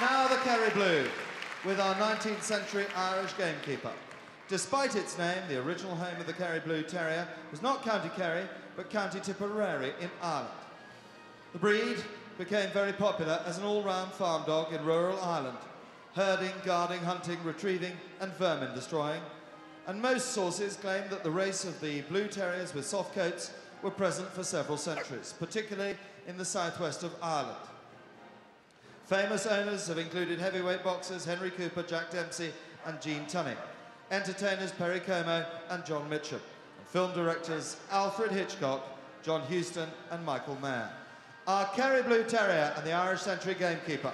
Now the Kerry Blue, with our 19th century Irish gamekeeper. Despite its name, the original home of the Kerry Blue Terrier was not County Kerry, but County Tipperary in Ireland. The breed became very popular as an all-round farm dog in rural Ireland, herding, guarding, hunting, retrieving, and vermin destroying. And most sources claim that the race of the blue terriers with soft coats were present for several centuries, particularly in the southwest of Ireland. Famous owners have included heavyweight boxers Henry Cooper, Jack Dempsey, and Gene Tunney, entertainers Perry Como and John Mitchum, and film directors Alfred Hitchcock, John Huston, and Michael Mann. Our Kerry Blue Terrier and the Irish Century Gamekeeper.